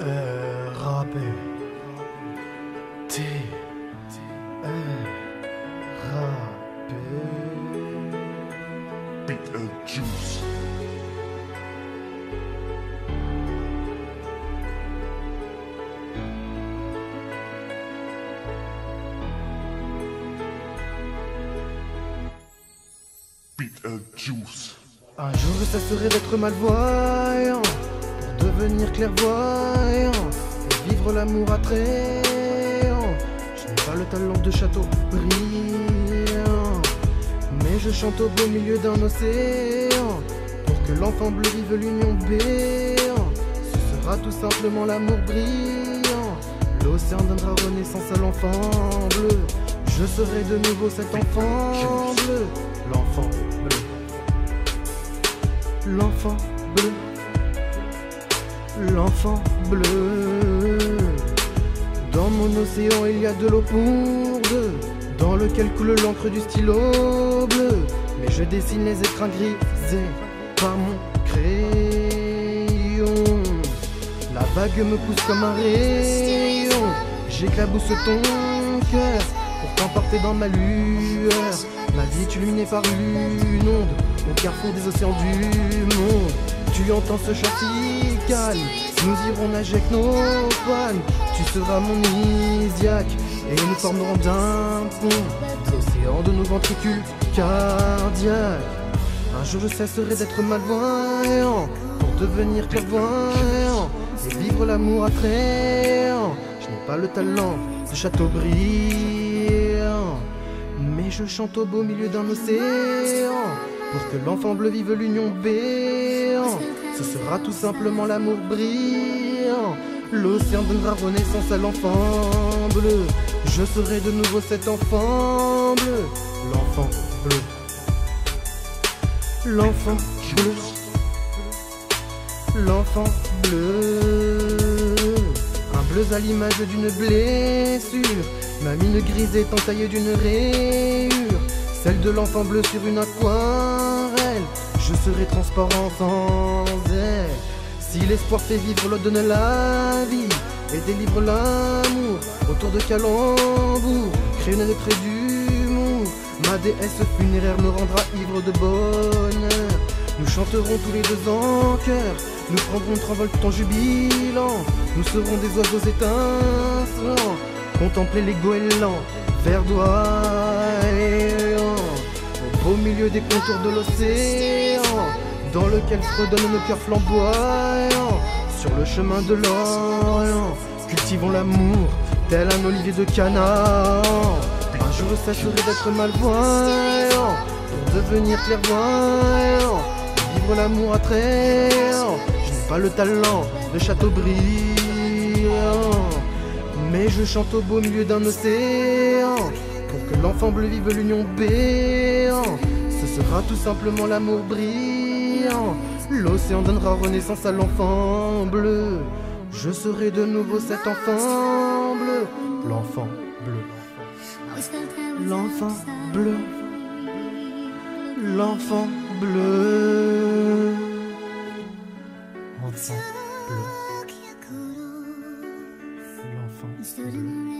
Rappé. T. Euh, rappé. Beat and juice. Beat and juice. Un jour je cesserai d'être malvoyant devenir clairvoyant et vivre l'amour attrayant. Je n'ai pas le talent de château brillant, mais je chante au beau milieu d'un océan pour que l'enfant bleu vive l'union béant. Ce sera tout simplement l'amour brillant. L'océan donnera renaissance à l'enfant bleu. Je serai de nouveau cet enfant bleu, l'enfant bleu l'enfant bleu, l'enfant bleu. Dans mon océan, il y a de l'eau pour deux, dans lequel coule l'encre du stylo bleu. Mais je dessine les écrans grisés par mon crayon. La vague me pousse comme un rayon, j'éclabousse ton cœur pour t'emporter dans ma lueur. Ma vie est illuminée par une onde au carrefour des océans du monde. Tu entends ce chant si calme, nous irons nager avec nos pannes. Tu seras mon Isiaque et nous formerons d'un pont l'océan de nos ventricules cardiaques. Un jour je cesserai d'être malvoyant pour devenir clairvoyant et vivre l'amour attrayant. Je n'ai pas le talent de Chateaubriand, mais je chante au beau milieu d'un océan pour que l'enfant bleu vive l'union béant. Ce sera tout simplement l'amour brillant. L'océan donnera renaissance à l'enfant bleu. Je serai de nouveau cet enfant bleu. L'enfant bleu. L'enfant bleu. L'enfant bleu. Un bleu à l'image d'une blessure. Ma mine grise est entaillée d'une rayure. Celle de l'enfant bleu sur une aquarelle. Je serai transparent sans elle. Si l'espoir fait vivre l'eau donne la vie et délivre l'amour autour de calembour, crée une lettre d'humour. Ma déesse funéraire me rendra ivre de bonheur. Nous chanterons tous les deux en chœur. Nous prendrons envol tout en jubilant. Nous serons des oiseaux étincelants. Contempler les goélands, verdoyants. Au milieu des contours de l'océan, dans lequel se redonnent nos cœurs flamboyants. Sur le chemin de l'Orient, cultivons l'amour, tel un olivier de Canaan. Un jour cesserai d'être malvoyant, pour devenir clairvoyant. Vivre l'amour attrayant, je n'ai pas le talent de Chateaubriand. Mais je chante au beau milieu d'un océan Vive l'union béant Ce sera tout simplement l'amour brillant. L'océan donnera renaissance à l'enfant bleu. Je serai de nouveau cet enfant bleu. L'enfant bleu. L'enfant bleu. L'enfant bleu. Bleu. L'enfant bleu